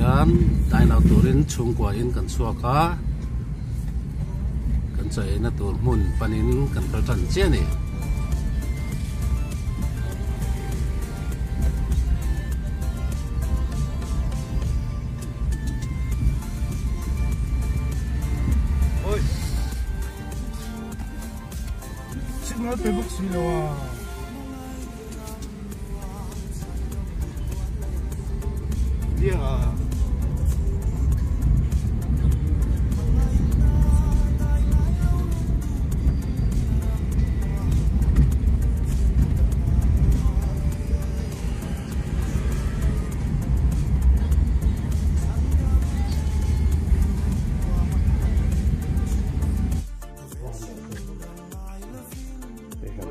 hian dai lau turin chung kwa in kan chuaka kan chai na tur mun panin kan kal tan che ni ôi xin nói facebook xin đâu à?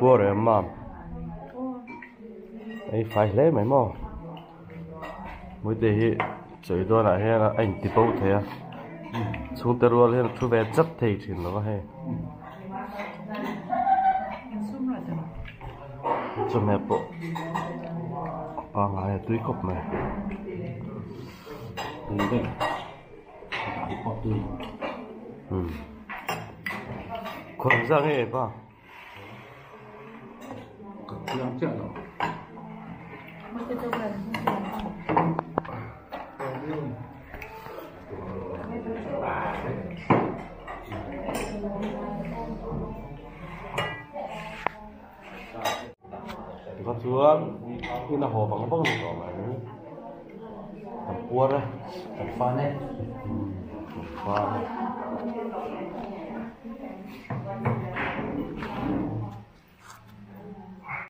Em mầm ấy phải lấy mấy mò. Mới để hi chơi đua là hay là anh tí bầu thế à. Xuống tơ đua lên thu về rất thầy thì nó hay. Cho mẹ bộ. À ngày túi cốc này ừ. Còn ra nghe ba 그냥 튀어나와. con xuống như là hồ vắng bốc được cỏ mà thằng cua đấy thằng phan đấy thằng phan.